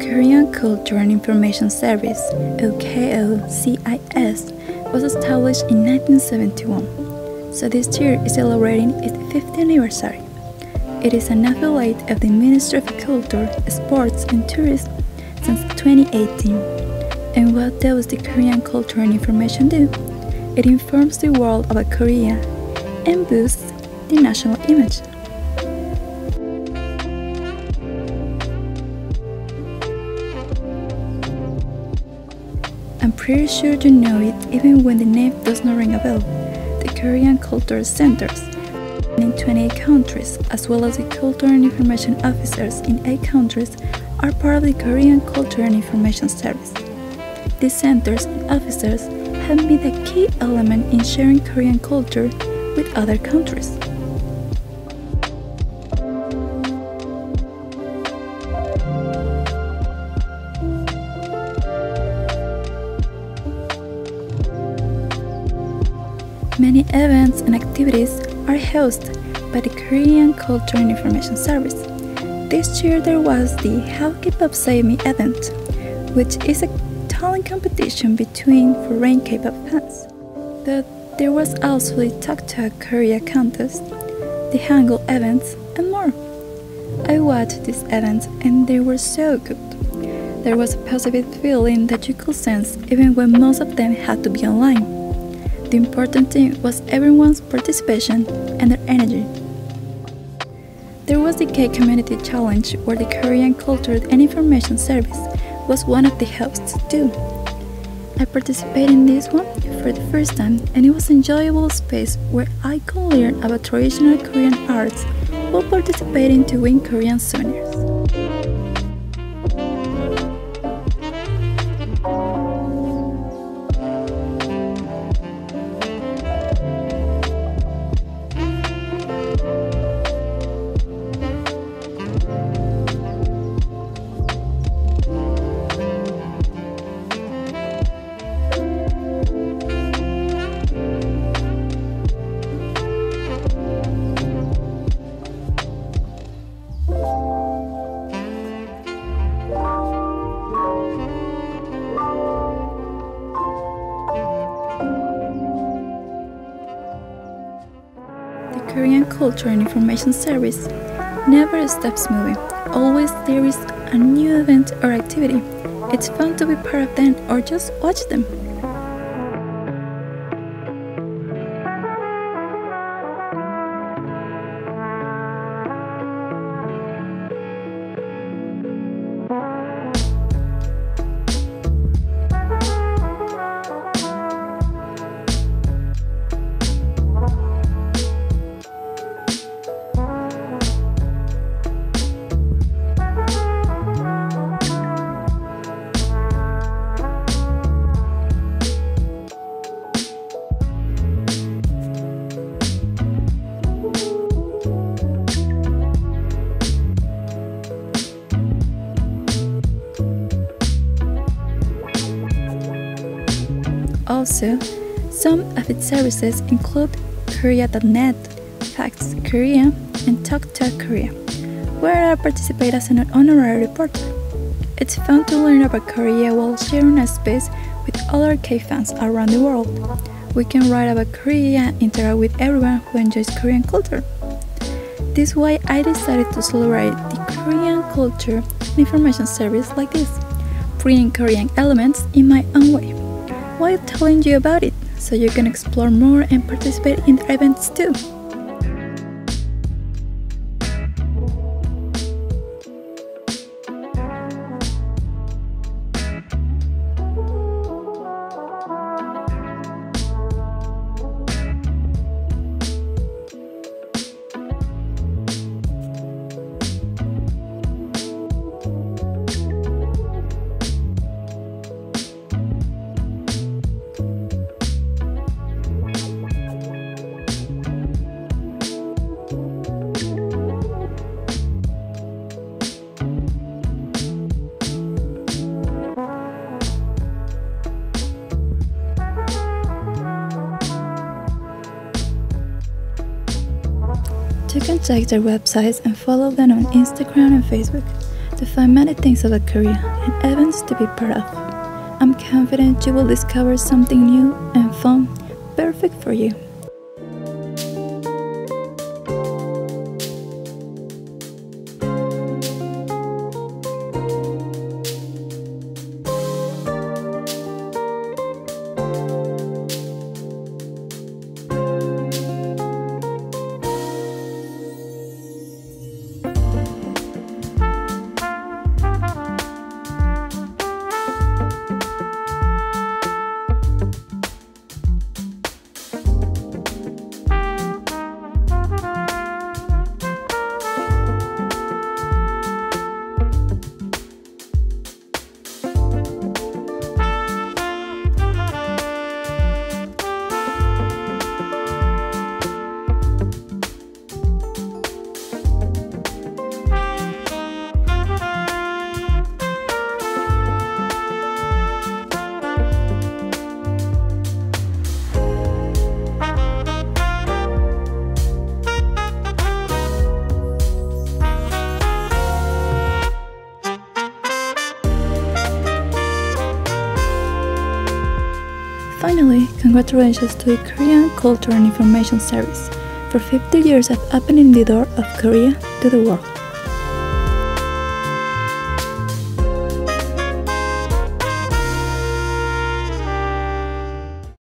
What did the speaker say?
Korean Cultural Information Service, or KOCIS, was established in 1971, so this year is celebrating its 50th anniversary. It is an affiliate of the Ministry of Culture, Sports and Tourism since 2018. And what does the Korean Culture and Information do? It informs the world about Korea and boosts the national image. I'm pretty sure you know it even when the name does not ring a bell. The Korean Culture Centers in 28 countries, as well as the Culture and Information Officers in 8 countries, are part of the Korean Culture and Information Service. These centers and officers have been a key element in sharing Korean culture with other countries. Events and activities are hosted by the Korean Culture and Information Service. This year there was the How K-pop Save Me event, which is a talent competition between foreign K-pop fans. But there was also the Talk Talk Korea contest, the Hangul events, and more. I watched these events and they were so good. There was a positive feeling that you could sense even when most of them had to be online. The important thing was everyone's participation and their energy. There was the K Community Challenge where the Korean Culture and Information Service was one of the hosts too. I participated in this one for the first time and it was an enjoyable space where I could learn about traditional Korean arts while participating to win Korean souvenirs. Korean Culture and Information Service never stops moving. Always there is a new event or activity. It's fun to be part of them or just watch them. Also, some of its services include Korea.net, Facts Korea, and Talk Talk Korea, where I participate as an honorary reporter. It's fun to learn about Korea while sharing a space with other K fans around the world. We can write about Korea and interact with everyone who enjoys Korean culture. This is why I decided to celebrate the Korean culture and information service like this, bringing Korean elements in my own way while telling you about it so you can explore more and participate in the events too. You can check their websites and follow them on Instagram and Facebook. to find many things about Korea and events to be part of. I'm confident you will discover something new and fun, perfect for you. Finally, congratulations to the Korean Culture and Information Service for 50 years of opening the door of Korea to the world.